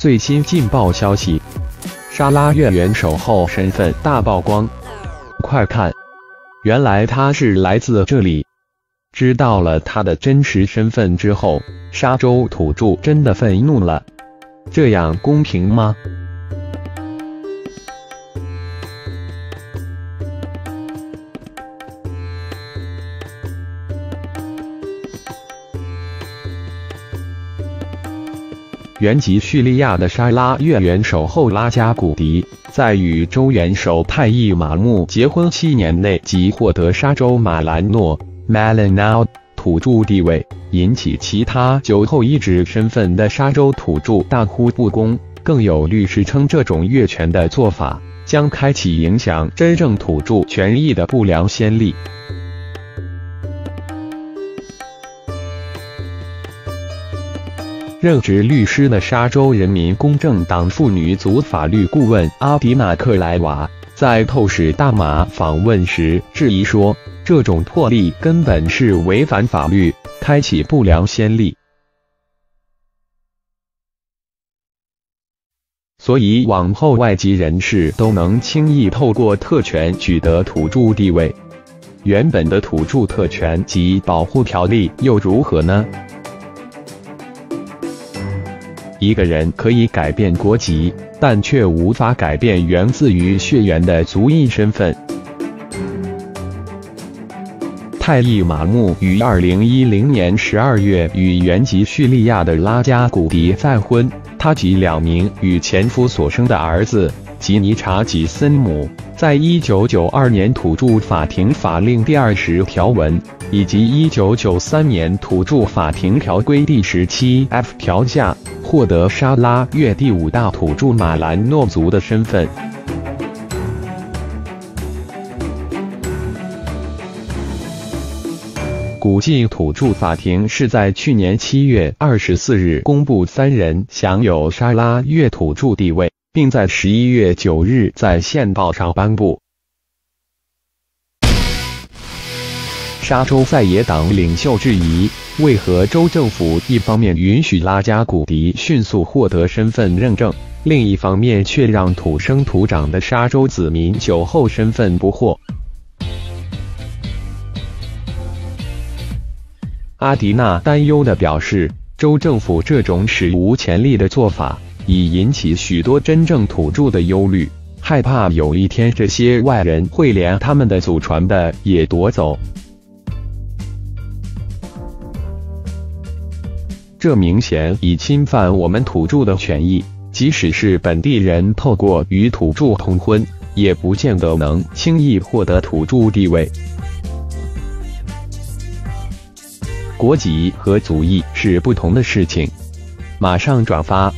最新劲爆消息：沙拉月元首后身份大曝光。快看，原来他是来自这里。知道了他的真实身份之后，沙洲土著真的愤怒了。这样公平吗？原籍叙利亚的沙拉越元首后拉加古迪，在与州元首泰伊马木结婚七年内即获得沙州马兰诺 （Malanao） 土著地位，引起其他酒后一职身份的沙州土著大呼不公。更有律师称，这种越权的做法将开启影响真正土著权益的不良先例。任职律师的沙州人民公正党妇女组法律顾问阿迪纳克莱瓦在透视大马访问时质疑说：“这种破例根本是违反法律，开启不良先例。所以往后外籍人士都能轻易透过特权取得土著地位。原本的土著特权及保护条例又如何呢？”一个人可以改变国籍，但却无法改变源自于血缘的族裔身份。泰伊马木于二零一零年十二月与原籍叙利亚的拉加古迪再婚，他及两名与前夫所生的儿子吉尼查吉森姆，在一九九二年土著法庭法令第二十条文以及一九九三年土著法庭条规第十七 F 条下。获得沙拉越第五大土著马兰诺族的身份。古晋土著法庭是在去年七月二十四日公布三人享有沙拉越土著地位，并在十一月九日在宪报上颁布。沙州在野党领袖质疑。为何州政府一方面允许拉加古迪迅速获得身份认证，另一方面却让土生土长的沙州子民酒后身份不获？阿迪娜担忧地表示，州政府这种史无前例的做法，已引起许多真正土著的忧虑，害怕有一天这些外人会连他们的祖传的也夺走。这明显已侵犯我们土著的权益，即使是本地人透过与土著通婚，也不见得能轻易获得土著地位。国籍和族裔是不同的事情。马上转发。